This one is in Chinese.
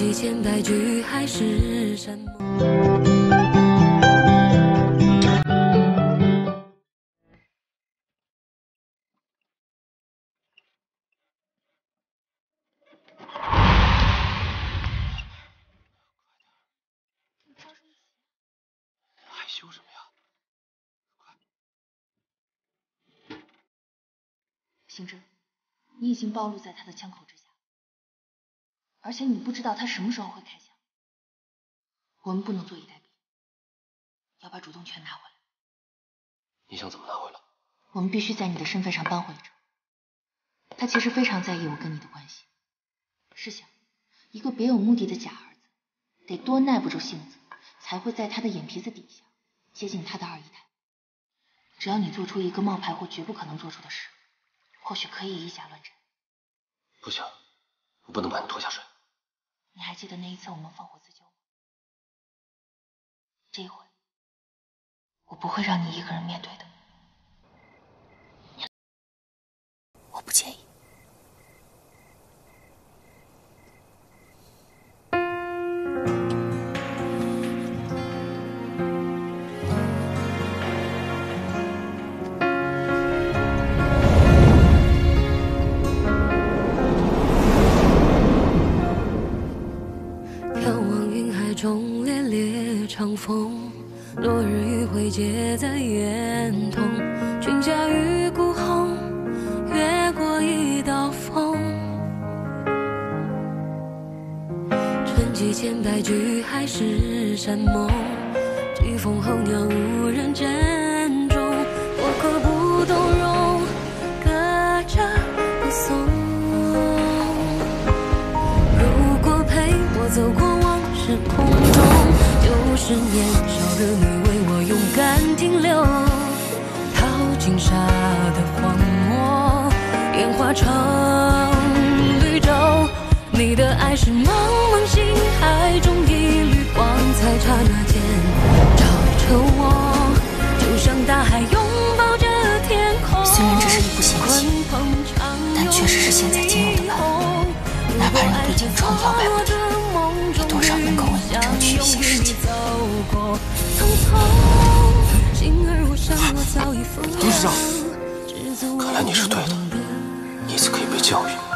几千百句海誓山盟。害羞什么呀？星真，你已经暴露在他的枪口之下，而且你不知道他什么时候会开枪。我们不能坐以待毙，要把主动权拿回来。你想怎么拿回来？我们必须在你的身份上扳回一城。他其实非常在意我跟你的关系。试想，一个别有目的的假儿子，得多耐不住性子，才会在他的眼皮子底下接近他的二姨太。只要你做出一个冒牌货绝不可能做出的事，或许可以以假乱真。不行，我不能把你拖下水。你还记得那一次我们放火自救吗？这一回，我不会让你一个人面对的。中烈烈长风，落日余晖结在眼瞳。君家玉骨红，越过一道风。沉寂千百句海誓山盟，疾风候鸟无人珍重。我可不动容，隔着不送。如果陪我走过往事空中，又是年少的你为我勇敢停留。淘金沙的荒漠，烟花成绿洲。你的爱是茫茫星海中一缕光彩，刹那间照着我，就像大海拥抱着天空。虽然这是一部险棋鲲鹏长但确实是现在仅有的办法哪怕让对镜窗摇摆不定也多少能够为你争取一些时间。董事长，看来你是对的，妮子可以被教育。